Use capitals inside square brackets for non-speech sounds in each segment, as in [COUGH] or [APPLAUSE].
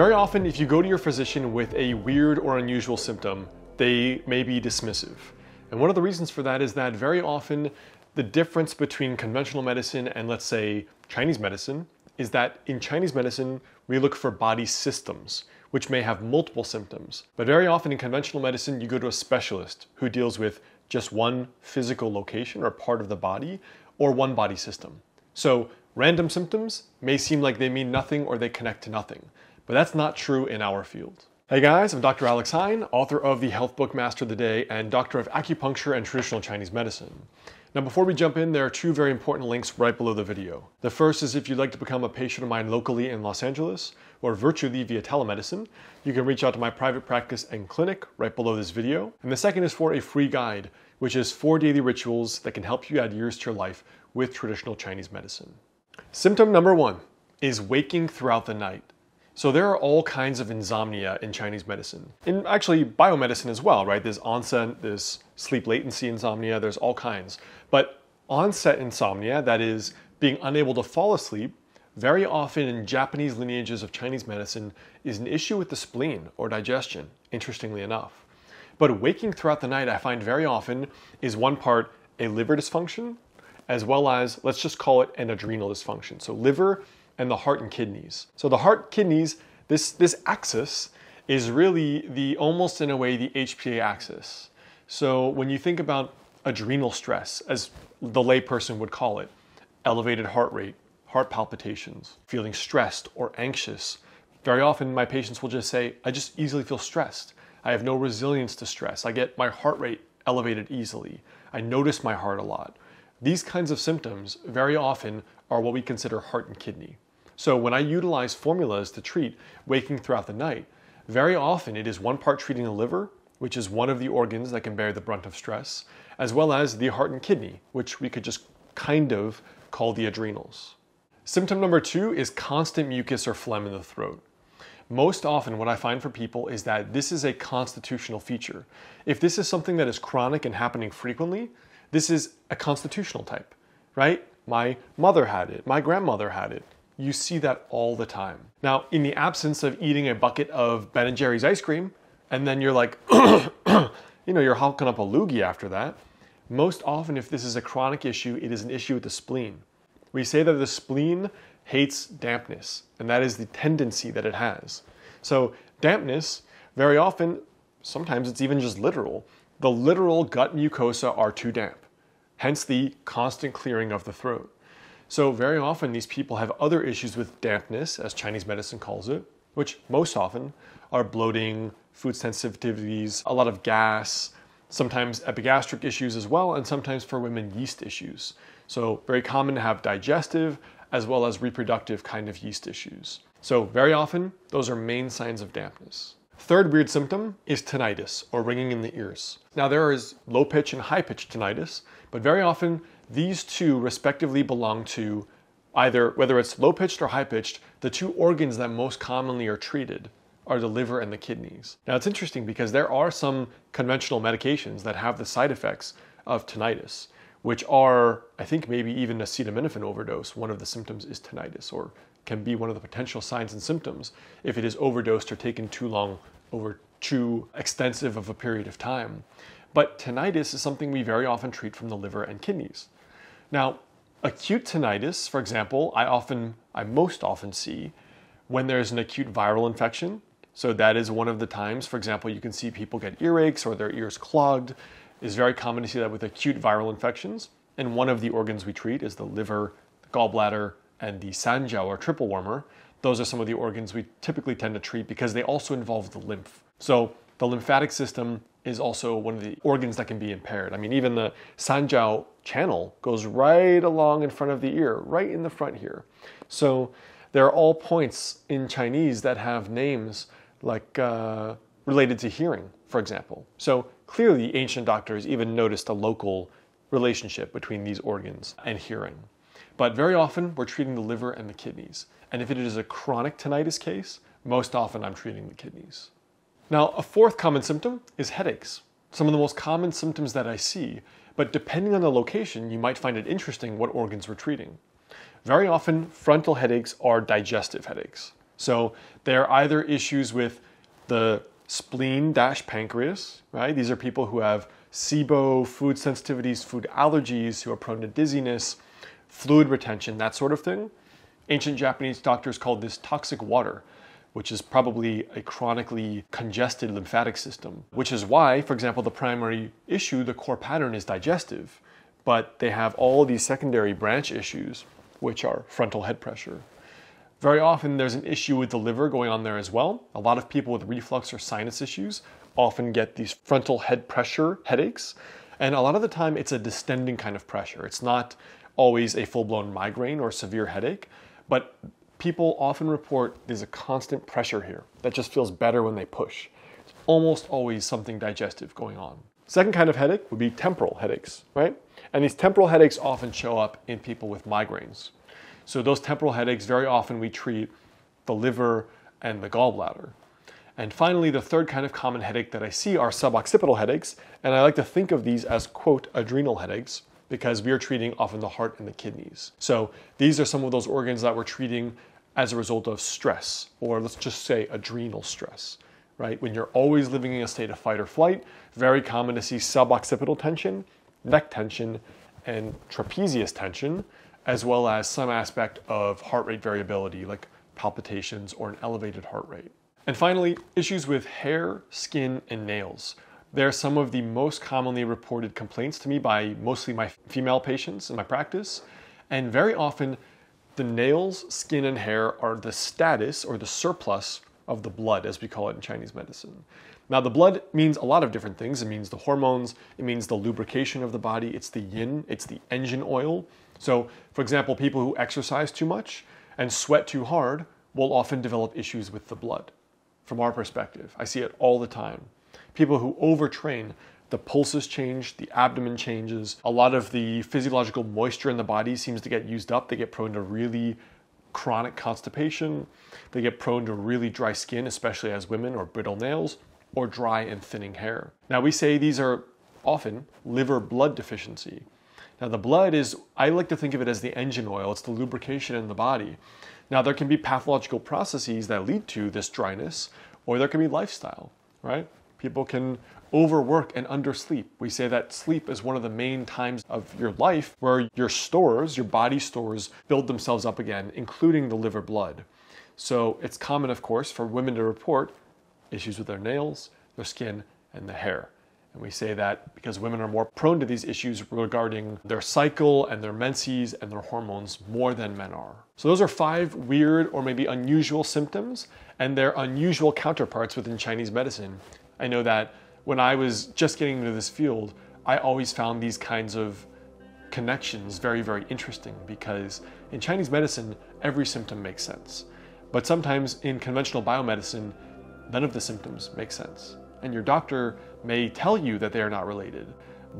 Very often, if you go to your physician with a weird or unusual symptom, they may be dismissive. And one of the reasons for that is that very often the difference between conventional medicine and, let's say, Chinese medicine is that in Chinese medicine, we look for body systems, which may have multiple symptoms. But very often in conventional medicine, you go to a specialist who deals with just one physical location or part of the body or one body system. So random symptoms may seem like they mean nothing or they connect to nothing. But that's not true in our field. Hey guys, I'm Dr. Alex Heyne, author of the Health Book Master of the Day and Doctor of Acupuncture and Traditional Chinese Medicine. Now before we jump in, there are two very important links right below the video. The first is if you'd like to become a patient of mine locally in Los Angeles or virtually via telemedicine, you can reach out to my private practice and clinic right below this video. And the second is for a free guide, which is four daily rituals that can help you add years to your life with traditional Chinese medicine. Symptom number one is waking throughout the night. So there are all kinds of insomnia in Chinese medicine. In actually biomedicine as well, right? There's onset, there's sleep latency insomnia, there's all kinds. But onset insomnia, that is being unable to fall asleep, very often in Japanese lineages of Chinese medicine is an issue with the spleen or digestion, interestingly enough. But waking throughout the night, I find very often is one part a liver dysfunction, as well as, let's just call it an adrenal dysfunction. So liver and the heart and kidneys. So the heart, kidneys, this, this axis is really the, almost in a way, the HPA axis. So when you think about adrenal stress, as the layperson would call it, elevated heart rate, heart palpitations, feeling stressed or anxious, very often my patients will just say, I just easily feel stressed. I have no resilience to stress. I get my heart rate elevated easily. I notice my heart a lot. These kinds of symptoms very often are what we consider heart and kidney. So when I utilize formulas to treat waking throughout the night, very often it is one part treating the liver, which is one of the organs that can bear the brunt of stress, as well as the heart and kidney, which we could just kind of call the adrenals. Symptom number two is constant mucus or phlegm in the throat. Most often, what I find for people is that this is a constitutional feature. If this is something that is chronic and happening frequently, this is a constitutional type, right? My mother had it, my grandmother had it, you see that all the time. Now, in the absence of eating a bucket of Ben and Jerry's ice cream, and then you're like, [CLEARS THROAT] you know, you're hulking up a loogie after that. Most often, if this is a chronic issue, it is an issue with the spleen. We say that the spleen hates dampness, and that is the tendency that it has. So, dampness, very often, sometimes it's even just literal. The literal gut mucosa are too damp, hence the constant clearing of the throat. So very often these people have other issues with dampness, as Chinese medicine calls it, which most often are bloating, food sensitivities, a lot of gas, sometimes epigastric issues as well, and sometimes for women yeast issues. So very common to have digestive as well as reproductive kind of yeast issues. So very often those are main signs of dampness. Third weird symptom is tinnitus or ringing in the ears. Now there is low pitch and high pitch tinnitus, but very often these two respectively belong to either, whether it's low pitched or high pitched, the two organs that most commonly are treated are the liver and the kidneys. Now it's interesting because there are some conventional medications that have the side effects of tinnitus, which are, I think, maybe even acetaminophen overdose. One of the symptoms is tinnitus, or can be one of the potential signs and symptoms if it is overdosed or taken too long over too extensive of a period of time. But tinnitus is something we very often treat from the liver and kidneys. Now, acute tinnitus, for example, I often, I most often see when there's an acute viral infection. So that is one of the times, for example, you can see people get earaches or their ears clogged. It's very common to see that with acute viral infections. And one of the organs we treat is the liver, the gallbladder, and the sanjiao or triple warmer. Those are some of the organs we typically tend to treat because they also involve the lymph. So the lymphatic system is also one of the organs that can be impaired. I mean, even the Sanjiao channel goes right along in front of the ear, right in the front here. So there are all points in Chinese that have names like uh, related to hearing, for example. So clearly, ancient doctors even noticed a local relationship between these organs and hearing. But very often, we're treating the liver and the kidneys. And if it is a chronic tinnitus case, most often I'm treating the kidneys. Now, a fourth common symptom is headaches. Some of the most common symptoms that I see, but depending on the location, you might find it interesting what organs we're treating. Very often, frontal headaches are digestive headaches. So they're either issues with the spleen dash pancreas, right? These are people who have SIBO, food sensitivities, food allergies, who are prone to dizziness, fluid retention, that sort of thing. Ancient Japanese doctors called this toxic water, which is probably a chronically congested lymphatic system, which is why, for example, the primary issue, the core pattern is digestive, but they have all these secondary branch issues, which are frontal head pressure. Very often there's an issue with the liver going on there as well. A lot of people with reflux or sinus issues often get these frontal head pressure headaches. And a lot of the time it's a distending kind of pressure. It's not always a full blown migraine or severe headache, but people often report there's a constant pressure here that just feels better when they push. It's almost always something digestive going on. Second kind of headache would be temporal headaches, right? And these temporal headaches often show up in people with migraines. So those temporal headaches, very often we treat the liver and the gallbladder. And finally, the third kind of common headache that I see are suboccipital headaches, and I like to think of these as, quote, adrenal headaches, because we are treating often the heart and the kidneys. So these are some of those organs that we're treating as a result of stress, or let's just say adrenal stress, right? When you're always living in a state of fight or flight, very common to see suboccipital tension, neck tension, and trapezius tension, as well as some aspect of heart rate variability like palpitations or an elevated heart rate. And finally, issues with hair, skin, and nails. They're some of the most commonly reported complaints to me by mostly my female patients in my practice. And very often, the nails, skin, and hair are the status or the surplus of the blood, as we call it in Chinese medicine. Now, the blood means a lot of different things. It means the hormones, it means the lubrication of the body, it's the yin, it's the engine oil. So, for example, people who exercise too much and sweat too hard will often develop issues with the blood. From our perspective, I see it all the time. People who overtrain, the pulses change, the abdomen changes, a lot of the physiological moisture in the body seems to get used up. They get prone to really chronic constipation. They get prone to really dry skin, especially as women, or brittle nails, or dry and thinning hair. Now, we say these are often liver blood deficiency. Now, the blood is, I like to think of it as the engine oil, it's the lubrication in the body. Now, there can be pathological processes that lead to this dryness, or there can be lifestyle, right? People can overwork and undersleep. We say that sleep is one of the main times of your life where your stores, your body stores, build themselves up again, including the liver blood. So it's common, of course, for women to report issues with their nails, their skin, and the hair. And we say that because women are more prone to these issues regarding their cycle and their menses and their hormones more than men are. So, those are five weird or maybe unusual symptoms and their unusual counterparts within Chinese medicine. I know that when I was just getting into this field, I always found these kinds of connections very, very interesting because in Chinese medicine, every symptom makes sense. But sometimes in conventional biomedicine, none of the symptoms make sense and your doctor may tell you that they are not related.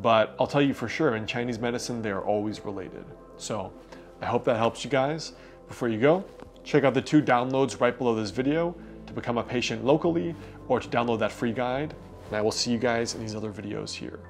But I'll tell you for sure, in Chinese medicine, they are always related. So I hope that helps you guys. Before you go, check out the two downloads right below this video to become a patient locally or to download that free guide. And I will see you guys in these other videos here.